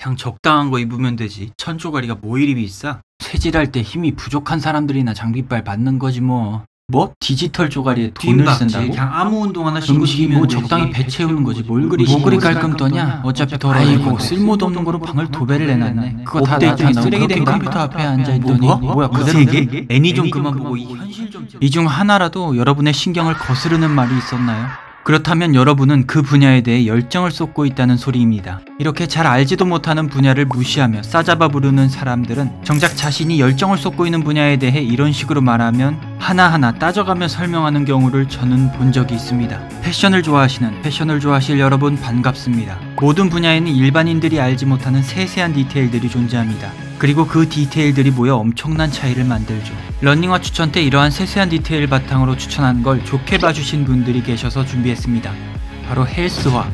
그냥 적당한 거 입으면 되지. 천 조가리가 뭐 이리 비싸? 쇠질할 때 힘이 부족한 사람들이나 장비빨 받는 거지 뭐. 뭐? 디지털 조가리에 돈을. 쓴다고? 그냥 아무 운동 하나 중국이 뭐 적당히 배 채우는 거지 뭘 그리 뭐 그리 깔끔 떠냐? 어차피 더러워. 아이고 쓸모도 없는 거로 방을 도배를 해놨네. 그거 다안 쓰레기된 나오고 컴퓨터 앞에 앉아있더니 뭐, 뭐? 뭐야 뭐 그대로 세 개? 게 애니 좀 그만 보고 이 현실 좀 이중 하나라도 여러분의 신경을 거스르는 말이 있었나요? 그렇다면 여러분은 그 분야에 대해 열정을 쏟고 있다는 소리입니다. 이렇게 잘 알지도 못하는 분야를 무시하며 싸잡아 부르는 사람들은 정작 자신이 열정을 쏟고 있는 분야에 대해 이런 식으로 말하면 하나하나 따져가며 설명하는 경우를 저는 본 적이 있습니다. 패션을 좋아하시는 패션을 좋아하실 여러분 반갑습니다. 모든 분야에는 일반인들이 알지 못하는 세세한 디테일들이 존재합니다. 그리고 그 디테일들이 모여 엄청난 차이를 만들죠. 러닝화 추천 때 이러한 세세한 디테일 바탕으로 추천한 걸 좋게 봐주신 분들이 계셔서 준비했습니다. 바로 헬스화.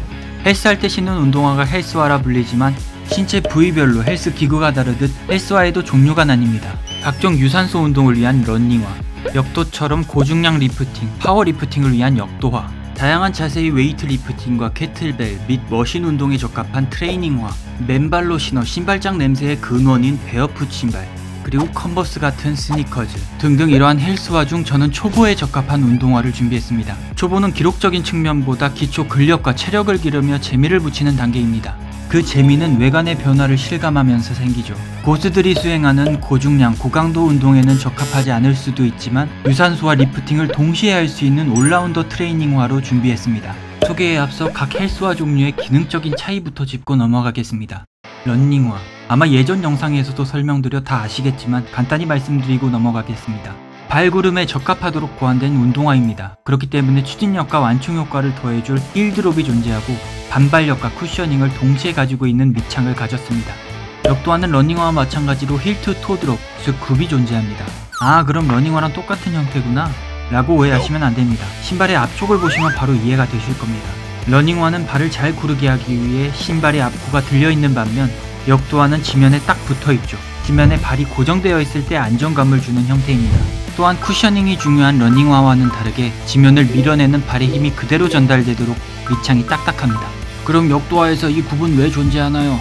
헬스할 때 신는 운동화가 헬스화라 불리지만 신체 부위별로 헬스 기구가 다르듯 헬스화에도 종류가 나뉩니다. 각종 유산소 운동을 위한 러닝화, 역도처럼 고중량 lifting, power lifting을 위한 역도화, 다양한 자세의 weight lifting과 kettlebell 및 machine 운동에 적합한 트레이닝화, 맨발로 신어 신발장 냄새의 근원인 베어풋 신발, 그리고 컨버스 같은 스니커즈 등등 이러한 헬스화 중 저는 초보에 적합한 운동화를 준비했습니다. 초보는 기록적인 측면보다 기초 근력과 체력을 기르며 재미를 붙이는 단계입니다. 그 재미는 외관의 변화를 실감하면서 생기죠. 고수들이 수행하는 고중량, 고강도 운동에는 적합하지 않을 수도 있지만 유산소와 lifting을 동시에 할 수 있는 올라운더 트레이닝화로 준비했습니다. 소개에 앞서 각 헬스화 종류의 기능적인 차이부터 짚고 넘어가겠습니다. 런닝화. 아마 예전 영상에서도 설명드려 다 아시겠지만 간단히 말씀드리고 넘어가겠습니다. 발구름에 적합하도록 고안된 운동화입니다. 그렇기 때문에 추진력과 완충 효과를 더해줄 heel drop이 존재하고 반발력과 cushioning을 동시에 가지고 있는 밑창을 가졌습니다. 역도화는 러닝화와 마찬가지로 heel-to-toe drop, 즉 굽이 존재합니다. 아 그럼 러닝화랑 똑같은 형태구나 라고 오해하시면 안됩니다. 신발의 앞쪽을 보시면 바로 이해가 되실 겁니다. 러닝화는 발을 잘 구르게 하기 위해 신발의 앞코가 들려있는 반면 역도화는 지면에 딱 붙어있죠. 지면에 발이 고정되어 있을 때 안정감을 주는 형태입니다. 또한 cushioning이 중요한 러닝화와는 다르게 지면을 밀어내는 발의 힘이 그대로 전달되도록 밑창이 딱딱합니다. 그럼 역도화에서 이 굽은 왜 존재하나요?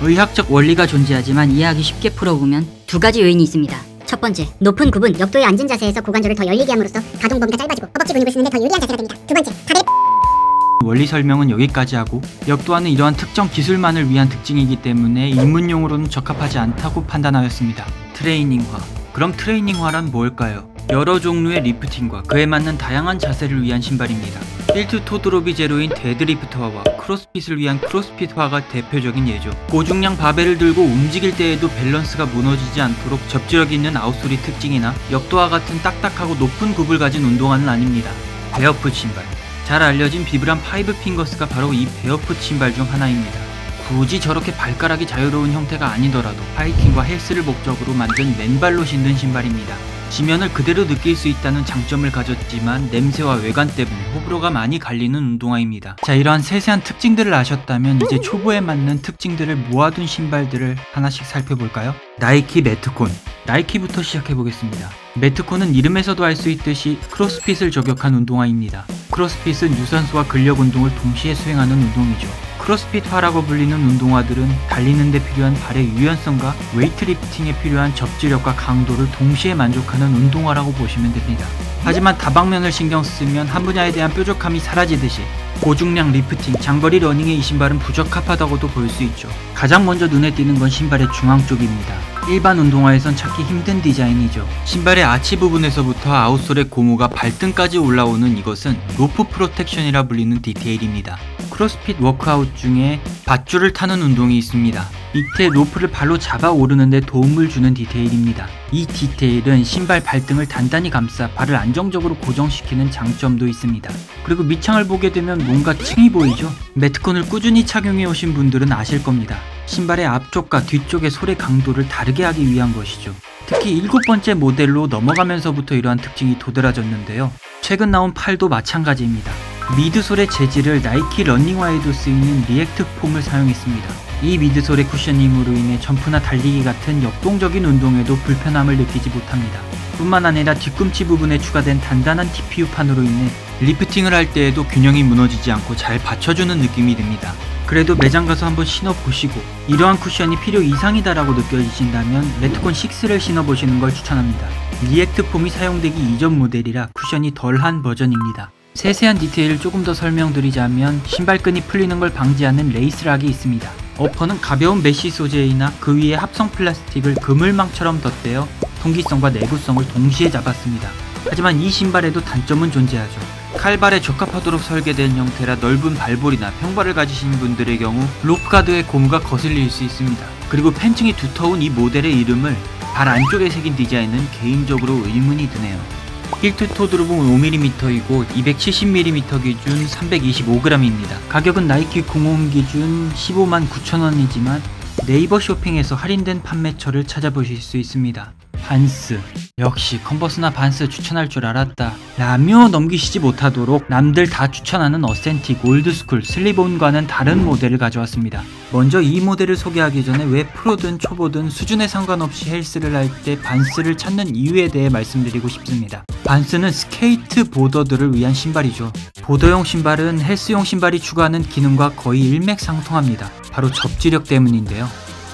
의학적 원리가 존재하지만 이해하기 쉽게 풀어보면 두 가지 요인이 있습니다. 첫 번째, 높은 굽은 역도의 앉은 자세에서 고관절을 더 열리게 함으로써 가동 범위가 짧아지고 허벅지 근육을 쓰는데 더 유리한 자세가 됩니다. 두 번째, 다리 원리 설명은 여기까지 하고 역도화는 이러한 특정 기술만을 위한 특징이기 때문에 입문용으로는 적합하지 않다고 판단하였습니다. 트레이닝화. 그럼 트레이닝화란 뭘까요? 여러 종류의 lifting과 그에 맞는 다양한 자세를 위한 신발입니다. heel-to-toe drop이 제로인 deadlift화와 크로스핏을 위한 크로스핏화가 대표적인 예죠. 고중량 바벨을 들고 움직일 때에도 밸런스가 무너지지 않도록 접지력 있는 outsole이 특징이나 역도화 같은 딱딱하고 높은 굽을 가진 운동화는 아닙니다. 베어풋 신발. 잘 알려진 비브람 파이브 핑거스가 바로 이 베어풋 신발 중 하나입니다. 굳이 저렇게 발가락이 자유로운 형태가 아니더라도 하이킹과 헬스를 목적으로 만든 맨발로 신는 신발입니다. 지면을 그대로 느낄 수 있다는 장점을 가졌지만 냄새와 외관 때문에 호불호가 많이 갈리는 운동화입니다. 자 이러한 세세한 특징들을 아셨다면 이제 초보에 맞는 특징들을 모아둔 신발들을 하나씩 살펴볼까요? 나이키 메트콘 나이키부터 시작해보겠습니다. 메트콘은 이름에서도 알 수 있듯이 크로스핏을 저격한 운동화입니다. 크로스핏은 유산소와 근력 운동을 동시에 수행하는 운동이죠. 크로스핏화라고 불리는 운동화들은 달리는 데 필요한 발의 유연성과 weightlifting에 필요한 접지력과 강도를 동시에 만족하는 운동화라고 보시면 됩니다. 하지만 다방면을 신경 쓰면 한 분야에 대한 뾰족함이 사라지듯이 고중량 리프팅, 장거리 러닝에 이 신발은 부적합하다고도 볼 수 있죠. 가장 먼저 눈에 띄는 건 신발의 중앙 쪽입니다. 일반 운동화에선 찾기 힘든 디자인이죠. 신발의 아치 부분에서부터 outsole의 고무가 발등까지 올라오는 이것은 rope protection이라 불리는 디테일입니다. 크로스핏 워크아웃 중에 밧줄을 타는 운동이 있습니다. 밑에 로프를 발로 잡아 오르는데 도움을 주는 디테일입니다. 이 디테일은 신발 발등을 단단히 감싸 발을 안정적으로 고정시키는 장점도 있습니다. 그리고 밑창을 보게 되면 뭔가 층이 보이죠? 메트콘을 꾸준히 착용해 오신 분들은 아실 겁니다. 신발의 앞쪽과 뒤쪽의 sole의 강도를 다르게 하기 위한 것이죠. 특히 일곱 번째 모델로 넘어가면서부터 이러한 특징이 도드라졌는데요. 최근 나온 팔도 마찬가지입니다. midsole의 재질을 나이키 러닝화에도 쓰이는 React foam을 사용했습니다. 이 midsole의 cushioning으로 인해 점프나 달리기 같은 역동적인 운동에도 불편함을 느끼지 못합니다. 뿐만 아니라 뒤꿈치 부분에 추가된 단단한 TPU판으로 인해 lifting을 할 때에도 균형이 무너지지 않고 잘 받쳐주는 느낌이 듭니다. 그래도 매장 가서 한번 신어보시고 이러한 쿠션이 필요 이상이다라고 느껴지신다면 메트콘 6를 신어보시는 걸 추천합니다. React foam이 사용되기 이전 모델이라 쿠션이 덜한 버전입니다. 세세한 디테일을 조금 더 설명드리자면 신발끈이 풀리는 걸 방지하는 lace lock이 있습니다. upper는 가벼운 mesh 소재이나 그 위에 합성 플라스틱을 그물망처럼 덧대어 통기성과 내구성을 동시에 잡았습니다. 하지만 이 신발에도 단점은 존재하죠. 칼발에 적합하도록 설계된 형태라 넓은 발볼이나 평발을 가지신 분들의 경우 rope guard의 고무가 거슬릴 수 있습니다. 그리고 팬층이 두터운 이 모델의 이름을 발 안쪽에 새긴 디자인은 개인적으로 의문이 드네요. heel-to-toe drop은 5mm이고 270mm 기준 325g입니다. 가격은 나이키 공홈 기준 15만 9천원이지만 네이버 쇼핑에서 할인된 판매처를 찾아보실 수 있습니다. 반스. 역시 컨버스나 반스 추천할 줄 알았다. 라며 넘기시지 못하도록 남들 다 추천하는 Authentic Old Skool slip-on과는 다른 모델을 가져왔습니다. 먼저 이 모델을 소개하기 전에 왜 프로든 초보든 수준에 상관없이 헬스를 할 때 반스를 찾는 이유에 대해 말씀드리고 싶습니다. 반스는 skateboarder들을 위한 신발이죠. boarder용 신발은 헬스용 신발이 추구하는 기능과 거의 일맥상통합니다. 바로 접지력 때문인데요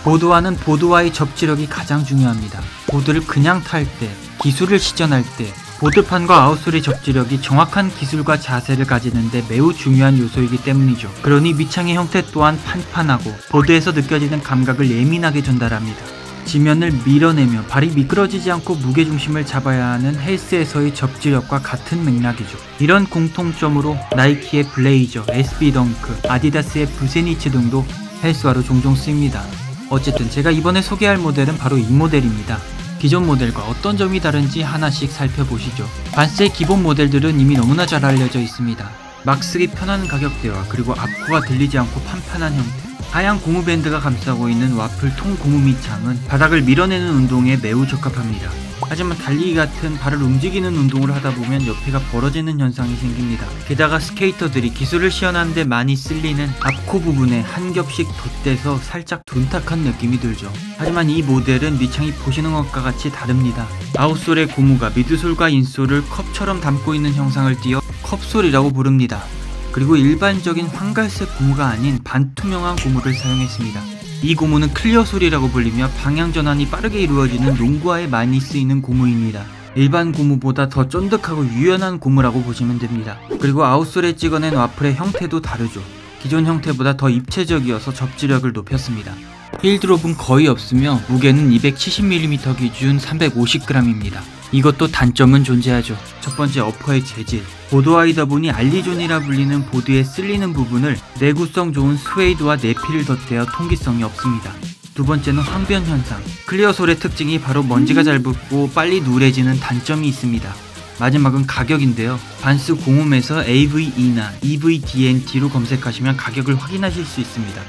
보드화는 보드와의 접지력이 가장 중요합니다. 보드를 그냥 탈 때, 기술을 시전할 때, 보드판과 outsole의 접지력이 정확한 기술과 자세를 가지는데 매우 중요한 요소이기 때문이죠. 그러니 밑창의 형태 또한 판판하고 보드에서 느껴지는 감각을 예민하게 전달합니다. 지면을 밀어내며 발이 미끄러지지 않고 무게중심을 잡아야 하는 헬스에서의 접지력과 같은 맥락이죠. 이런 공통점으로 나이키의 블레이저, SB 덩크, 아디다스의 부세니츠 등도 헬스화로 종종 쓰입니다. 어쨌든 제가 이번에 소개할 모델은 바로 이 모델입니다. 기존 모델과 어떤 점이 다른지 하나씩 살펴보시죠. 반스의 기본 모델들은 이미 너무나 잘 알려져 있습니다. 막 쓰기 편한 가격대와 그리고 앞코가 들리지 않고 판판한 형태 하얀 고무 밴드가 감싸고 있는 와플 통 고무 밑창은 바닥을 밀어내는 운동에 매우 적합합니다. 하지만 달리기 같은 발을 움직이는 운동을 하다 보면 옆에가 벌어지는 현상이 생깁니다. 게다가 스케이터들이 기술을 시연하는데 많이 쓸리는 앞코 부분에 한 겹씩 덧대서 살짝 둔탁한 느낌이 들죠. 하지만 이 모델은 밑창이 보시는 것과 같이 다릅니다. outsole의 고무가 midsole과 insole을 컵처럼 담고 있는 형상을 띄어 cup sole이라고 부릅니다. 그리고 일반적인 황갈색 고무가 아닌 반투명한 고무를 사용했습니다. 이 고무는 clear sole이라고 불리며 방향 전환이 빠르게 이루어지는 농구화에 많이 쓰이는 고무입니다. 일반 고무보다 더 쫀득하고 유연한 고무라고 보시면 됩니다. 그리고 outsole에 찍어낸 와플의 형태도 다르죠. 기존 형태보다 더 입체적이어서 접지력을 높였습니다. 힐드롭은 거의 없으며 무게는 270mm 기준 350g입니다. 이것도 단점은 존재하죠. 첫 번째 어퍼의 재질. 보드와이다 보니 알리존이라 불리는 보드에 쓸리는 부분을 내구성 좋은 스웨이드와 내피를 덧대어 통기성이 없습니다. 두 번째는 황변 현상. 클리어솔의 특징이 바로 먼지가 잘 붙고 빨리 누래지는 단점이 있습니다. 마지막은 가격인데요. 반스 공홈에서 AVE나 EVDNT로 검색하시면 가격을 확인하실 수 있습니다.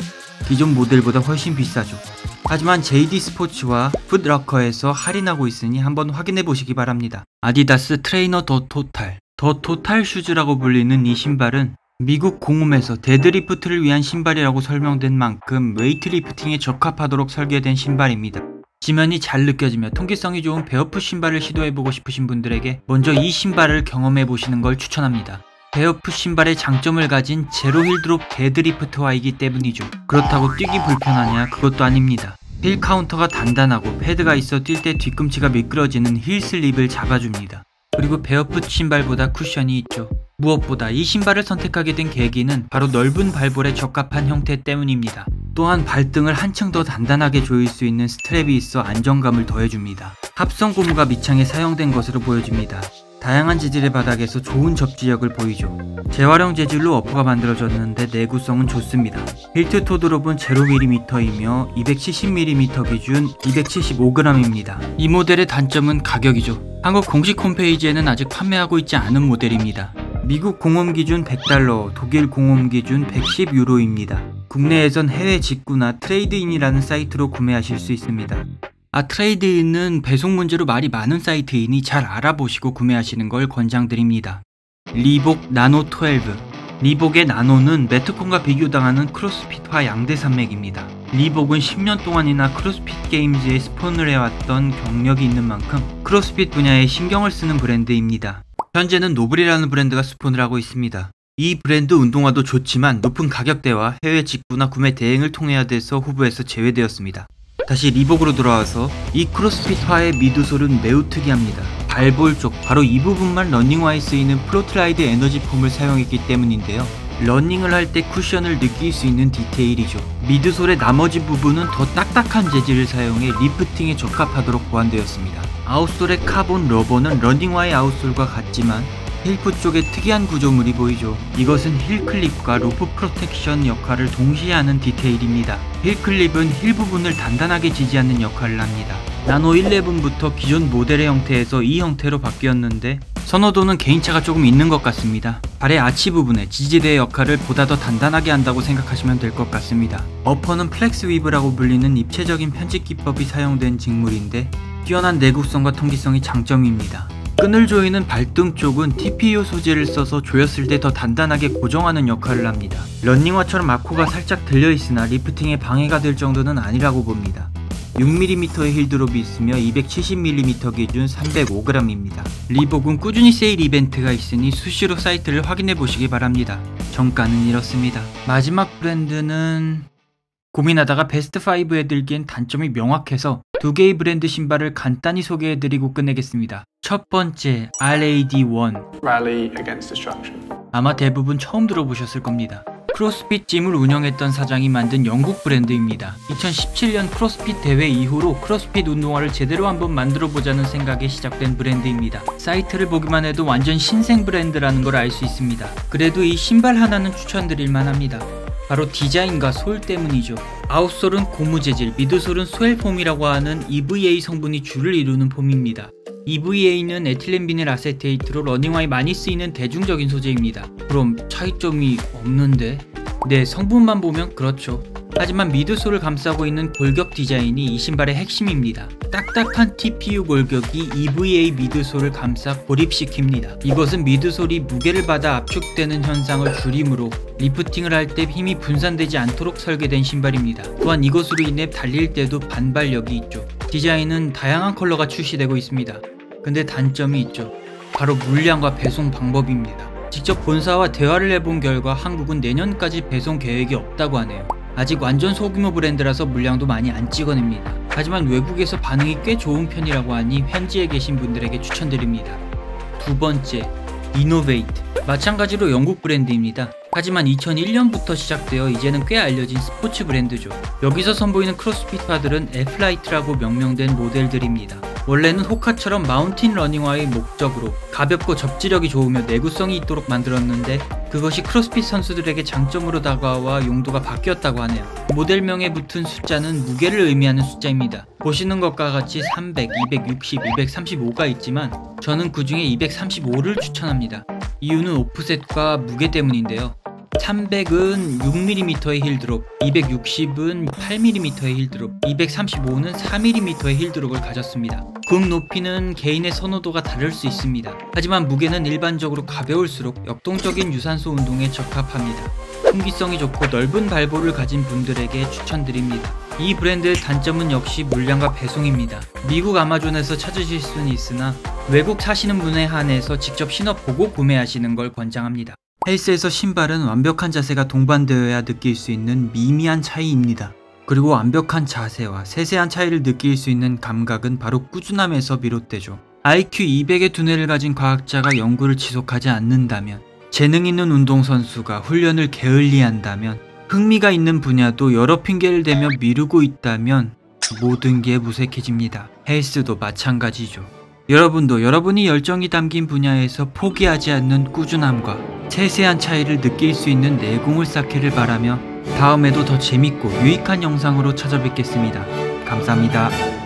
기존 모델보다 훨씬 비싸죠. 하지만 JD 스포츠와 풋락커에서 할인하고 있으니 한번 확인해 보시기 바랍니다. 아디다스 트레이너 The Total The Total shoes라고 불리는 이 신발은 미국 공홈에서 deadlift를 위한 신발이라고 설명된 만큼 weightlifting에 적합하도록 설계된 신발입니다. 지면이 잘 느껴지며 통기성이 좋은 베어풋 신발을 시도해보고 싶으신 분들에게 먼저 이 신발을 경험해보시는 걸 추천합니다. 베어풋 신발의 장점을 가진 zero heel drop deadlift화이기 때문이죠. 그렇다고 뛰기 불편하냐? 그것도 아닙니다. heel counter가 단단하고 패드가 있어 뛸 때 뒤꿈치가 미끄러지는 heel slip을 잡아줍니다. 그리고 베어풋 신발보다 쿠션이 있죠. 무엇보다 이 신발을 선택하게 된 계기는 바로 넓은 발볼에 적합한 형태 때문입니다. 또한 발등을 한층 더 단단하게 조일 수 있는 strap이 있어 안정감을 더해줍니다. 합성 고무가 밑창에 사용된 것으로 보여집니다. 다양한 재질의 바닥에서 좋은 접지력을 보이죠. 재활용 재질로 upper가 만들어졌는데 내구성은 좋습니다. heel to toe drop은 0mm이며 270mm 기준 275g입니다. 이 모델의 단점은 가격이죠. 한국 공식 홈페이지에는 아직 판매하고 있지 않은 모델입니다. 미국 공홈 기준 100달러, 독일 공홈 기준 110유로입니다. 국내에선 해외 직구나 트레이드인이라는 사이트로 구매하실 수 있습니다. 아 트레이드인은 배송 문제로 말이 많은 사이트이니 잘 알아보시고 구매하시는 걸 권장드립니다. 리복 나노 12 리복의 나노는 메트콘과 비교당하는 크로스핏화 양대 산맥입니다. 리복은 10년 동안이나 크로스핏 게임즈에 스폰을 해왔던 경력이 있는 만큼 크로스핏 분야에 신경을 쓰는 브랜드입니다. 현재는 노블이라는 브랜드가 스폰을 하고 있습니다. 이 브랜드 운동화도 좋지만 높은 가격대와 해외 직구나 구매 대행을 통해야 돼서 후보에서 제외되었습니다. 다시 리복으로 돌아와서 이 크로스핏화의 midsole은 매우 특이합니다. 발볼 쪽 바로 이 부분만 러닝화에 쓰이는 Floatride Energy Foam을 사용했기 때문인데요. 러닝을 할 때 쿠션을 느낄 수 있는 디테일이죠. midsole의 나머지 부분은 더 딱딱한 재질을 사용해 lifting에 적합하도록 보완되었습니다. outsole의 carbon rubber는 러닝화의 outsole과 같지만 힐프 쪽에 특이한 구조물이 보이죠. 이것은 heel clip과 rope protection 역할을 동시에 하는 디테일입니다. heel clip은 heel 부분을 단단하게 지지하는 역할을 합니다. 나노 11부터 기존 모델의 형태에서 이 형태로 바뀌었는데 선호도는 개인차가 조금 있는 것 같습니다. 발의 아치 부분에 지지대의 역할을 보다 더 단단하게 한다고 생각하시면 될 것 같습니다. upper는 Flexweave라고 불리는 입체적인 편직 기법이 사용된 직물인데 뛰어난 내구성과 통기성이 장점입니다. 끈을 조이는 발등 쪽은 TPU 소재를 써서 조였을 때 더 단단하게 고정하는 역할을 합니다. 런닝화처럼 앞코가 살짝 들려있으나 lifting에 방해가 될 정도는 아니라고 봅니다. 6mm의 heel drop이 있으며 270mm 기준 305g입니다. 리복은 꾸준히 세일 이벤트가 있으니 수시로 사이트를 확인해 보시기 바랍니다. 정가는 이렇습니다. 마지막 브랜드는 고민하다가 베스트 5에 들기엔 단점이 명확해서 두 개의 브랜드 신발을 간단히 소개해드리고 끝내겠습니다. 첫 번째 RAD1 rally against destruction. 아마 대부분 처음 들어보셨을 겁니다. 크로스핏 짐을 운영했던 사장이 만든 영국 브랜드입니다. 2017년 크로스핏 대회 이후로 크로스핏 운동화를 제대로 한번 만들어 보자는 생각에 시작된 브랜드입니다. 사이트를 보기만 해도 완전 신생 브랜드라는 걸 알 수 있습니다. 그래도 이 신발 하나는 추천드릴 만합니다. 바로 디자인과 sole 때문이죠. outsole은 고무 재질, midsole은 Swell Foam이라고 하는 EVA 성분이 주를 이루는 foam입니다. EVA는 에틸렌 비닐 아세테이트로 러닝화에 많이 쓰이는 대중적인 소재입니다. 그럼 차이점이 없는데? 네, 성분만 보면 그렇죠. 하지만 midsole을 감싸고 있는 골격 디자인이 이 신발의 핵심입니다. 딱딱한 TPU 골격이 EVA midsole을 감싸 고립시킵니다. 이것은 midsole이 무게를 받아 압축되는 현상을 줄이므로 리프팅을 할 때 힘이 분산되지 않도록 설계된 신발입니다. 또한 이것으로 인해 달릴 때도 반발력이 있죠. 디자인은 다양한 컬러가 출시되고 있습니다. 근데 단점이 있죠. 바로 물량과 배송 방법입니다. 직접 본사와 대화를 해본 결과 한국은 내년까지 배송 계획이 없다고 하네요. 아직 완전 소규모 브랜드라서 물량도 많이 안 찍어냅니다. 하지만 외국에서 반응이 꽤 좋은 편이라고 하니 현지에 계신 분들에게 추천드립니다. 두 번째, 이노베이트. 마찬가지로 영국 브랜드입니다. 하지만 2001년부터 시작되어 이제는 꽤 알려진 스포츠 브랜드죠. 여기서 선보이는 크로스핏화들은 F-Lite라고 명명된 모델들입니다. 원래는 호카처럼 마운틴 러닝화의 목적으로 가볍고 접지력이 좋으며 내구성이 있도록 만들었는데 그것이 크로스핏 선수들에게 장점으로 다가와 용도가 바뀌었다고 하네요. 모델명에 붙은 숫자는 무게를 의미하는 숫자입니다. 보시는 것과 같이 300, 260, 235가 있지만 저는 그 중에 235를 추천합니다. 이유는 오프셋과 무게 때문인데요. 300은 6mm의 힐드롭, 260은 8mm의 힐드롭, 235는 4mm의 힐드롭을 가졌습니다. 극 높이는 개인의 선호도가 다를 수 있습니다. 하지만 무게는 일반적으로 가벼울수록 역동적인 유산소 운동에 적합합니다. 통기성이 좋고 넓은 발볼을 가진 분들에게 추천드립니다. 이 브랜드의 단점은 역시 물량과 배송입니다. 미국 아마존에서 찾으실 수는 있으나 외국 사시는 분에 한해서 직접 신어보고 구매하시는 걸 권장합니다. 헬스에서 신발은 완벽한 자세가 동반되어야 느낄 수 있는 미미한 차이입니다. 그리고 완벽한 자세와 세세한 차이를 느낄 수 있는 감각은 바로 꾸준함에서 비롯되죠. IQ 200의 두뇌를 가진 과학자가 연구를 지속하지 않는다면, 재능 있는 운동선수가 훈련을 게을리한다면, 흥미가 있는 분야도 여러 핑계를 대며 미루고 있다면 모든 게 무색해집니다. 헬스도 마찬가지죠. 여러분도 여러분이 열정이 담긴 분야에서 포기하지 않는 꾸준함과 세세한 차이를 느낄 수 있는 내공을 쌓기를 바라며 다음에도 더 재밌고 유익한 영상으로 찾아뵙겠습니다. 감사합니다.